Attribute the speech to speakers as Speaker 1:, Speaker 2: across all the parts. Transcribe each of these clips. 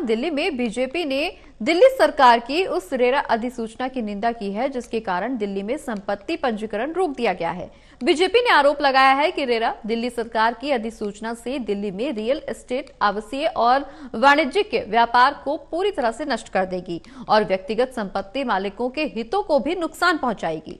Speaker 1: दिल्ली में बीजेपी ने दिल्ली सरकार की उस रेरा अधिसूचना की निंदा की है, जिसके कारण दिल्ली में संपत्ति पंजीकरण रोक दिया गया है। बीजेपी ने आरोप लगाया है कि रेरा दिल्ली सरकार की अधिसूचना से दिल्ली में रियल एस्टेट, आवासीय और वाणिज्यिक व्यापार को पूरी तरह से नष्ट कर देगी और व्यक्तिगत संपत्ति मालिकों के हितों को भी नुकसान पहुंचाएगी।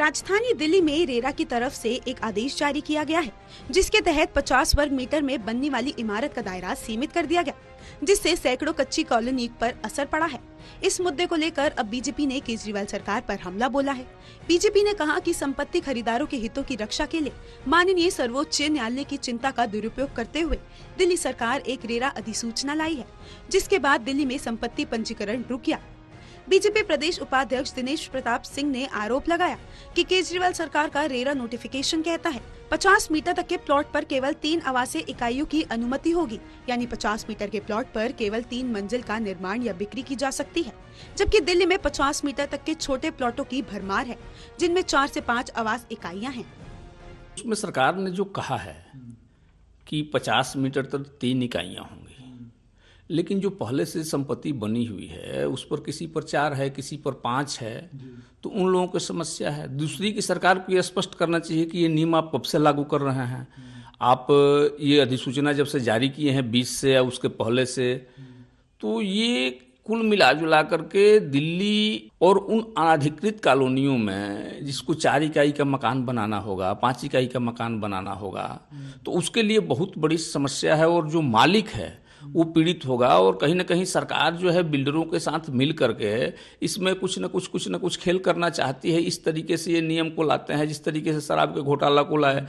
Speaker 2: राजधानी दिल्ली में रेरा की तरफ़ से एक आदेश जारी किया गया है, जिसके तहत 50 वर्ग मीटर में बनने वाली इमारत का दायरा सीमित कर दिया गया, जिससे सैकड़ों कच्ची कॉलोनी पर असर पड़ा है। इस मुद्दे को लेकर अब बीजेपी ने केजरीवाल सरकार पर हमला बोला है। बीजेपी ने कहा कि संपत्ति खरीदारों के हितों की रक्षा के लिए माननीय सर्वोच्च न्यायालय की चिंता का दुरुपयोग करते हुए दिल्ली सरकार एक रेरा अधिसूचना लाई है, जिसके बाद दिल्ली में संपत्ति पंजीकरण रुक गया। बीजेपी प्रदेश उपाध्यक्ष दिनेश प्रताप सिंह ने आरोप लगाया कि केजरीवाल सरकार का रेरा नोटिफिकेशन कहता है 50 मीटर तक के प्लॉट पर केवल तीन आवासीय इकाइयों की अनुमति होगी, यानी 50 मीटर के प्लॉट पर केवल तीन मंजिल का निर्माण या बिक्री की जा सकती है, जबकि दिल्ली में 50 मीटर तक के छोटे प्लॉटों की भरमार है, जिनमें चार से पाँच आवास इकाइयाँ हैं।
Speaker 3: उसमें सरकार ने जो कहा है कि 50 मीटर तक तीन इकाइयाँ होंगी लेकिन जो पहले से संपत्ति बनी हुई है उस पर किसी पर चार है किसी पर पाँच है तो उन लोगों की समस्या है। दूसरी की सरकार को ये स्पष्ट करना चाहिए कि ये नियम आप कब से लागू कर रहे हैं? आप ये अधिसूचना जब से जारी किए हैं बीस से या उसके पहले से तो ये कुल मिला जुला करके दिल्ली और उन अनाधिकृत कॉलोनियों में जिसको चार इकाई का मकान बनाना होगा पाँच इकाई का मकान बनाना होगा तो उसके लिए बहुत बड़ी समस्या है और जो मालिक है वो पीड़ित होगा और कहीं ना कहीं सरकार जो है बिल्डरों के साथ मिल करके इसमें कुछ न कुछ कुछ न कुछ खेल करना चाहती है। इस तरीके से ये नियम को लाते हैं, जिस तरीके से शराब के घोटाला को लाए।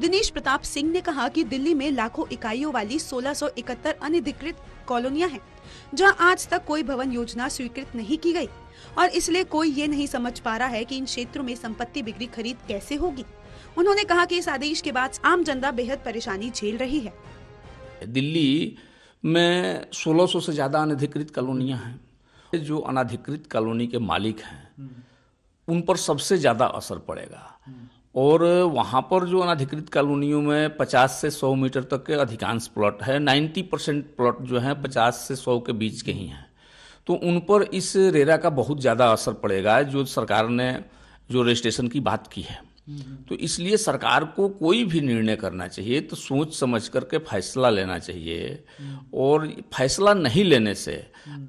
Speaker 2: दिनेश प्रताप सिंह ने कहा कि दिल्ली में लाखों इकाइयों वाली 1671 अनधिकृत कॉलोनियाँ हैं, जहाँ आज तक कोई भवन योजना स्वीकृत नहीं की गई। और इसलिए कोई ये नहीं समझ पा रहा है कि इन क्षेत्रों में संपत्ति बिक्री खरीद कैसे होगी। उन्होंने कहा कि इस आदेश के बाद आम जनता बेहद परेशानी झेल रही है।
Speaker 3: दिल्ली में 1600 से ज़्यादा अनधिकृत कॉलोनियाँ हैं। जो अनाधिकृत कॉलोनी के मालिक हैं, उन पर सबसे ज़्यादा असर पड़ेगा। और वहाँ पर जो अनाधिकृत कॉलोनियों में 50 से 100 मीटर तक के अधिकांश प्लॉट है 90 परसेंट प्लॉट जो हैं 50 से 100 के बीच के ही हैं। तो उन पर इस रेरा का बहुत ज़्यादा असर पड़ेगा, जो सरकार ने जो रजिस्ट्रेशन की बात की है। तो इसलिए सरकार को कोई भी निर्णय करना चाहिए तो सोच समझ करके फैसला लेना चाहिए। और फैसला नहीं लेने से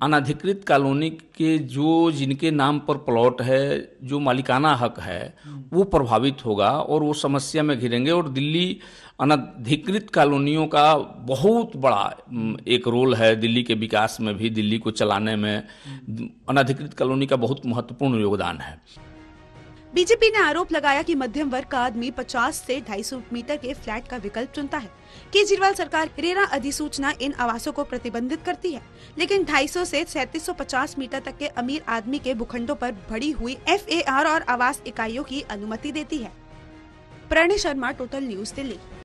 Speaker 3: अनधिकृत कॉलोनी के जो जिनके नाम पर प्लॉट है, जो मालिकाना हक है, वो प्रभावित होगा और वो समस्या में घिरेंगे। और दिल्ली अनधिकृत कॉलोनियों का बहुत बड़ा एक रोल है दिल्ली के विकास में भी, दिल्ली को चलाने में। अनधिकृत कॉलोनी का बहुत महत्वपूर्ण योगदान है।
Speaker 2: बीजेपी ने आरोप लगाया कि मध्यम वर्ग का आदमी 50 से 250 मीटर के फ्लैट का विकल्प चुनता है। केजरीवाल सरकार रेरा अधिसूचना इन आवासों को प्रतिबंधित करती है, लेकिन 250 से 3750 मीटर तक के अमीर आदमी के भूखंडों पर बढ़ी हुई एफएआर और आवास इकाइयों की अनुमति देती है। Pranay Sharma total news Delhi.